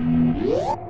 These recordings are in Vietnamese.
you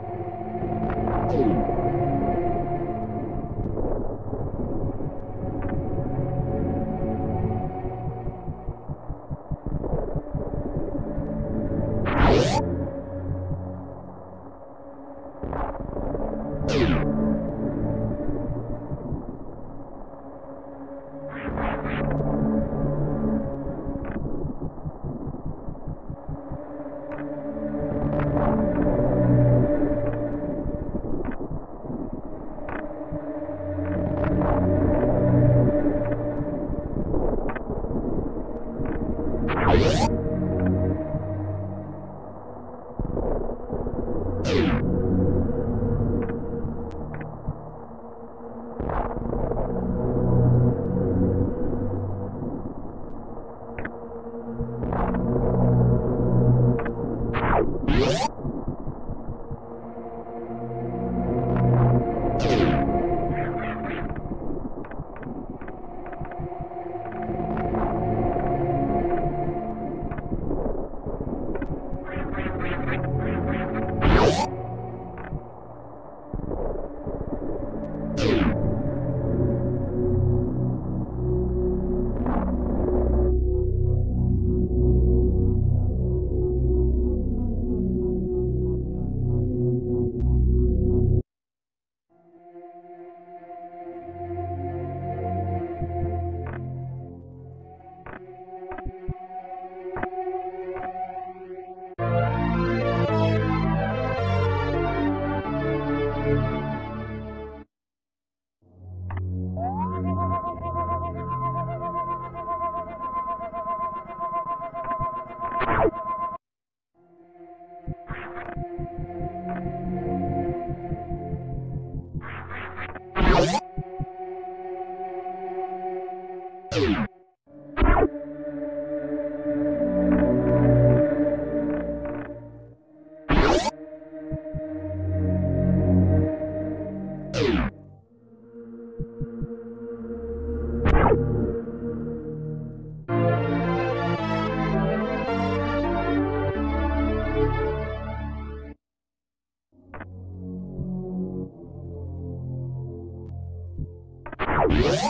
What?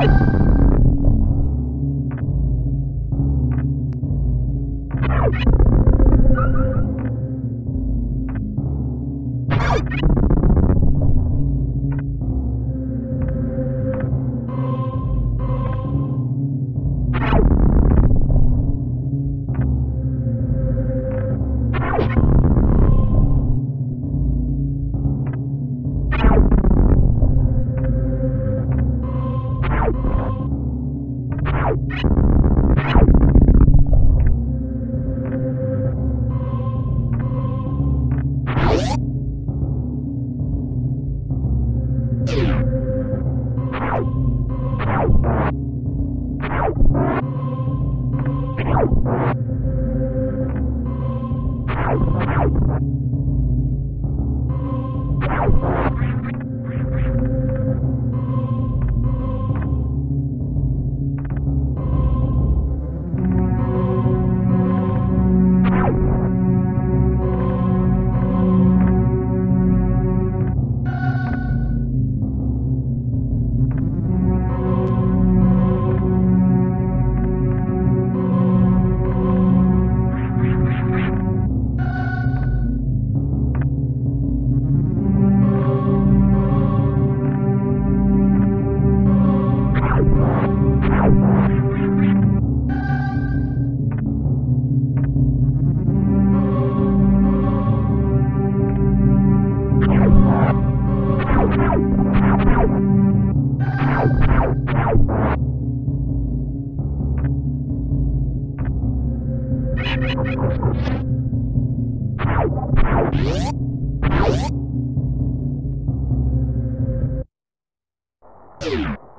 Bye. You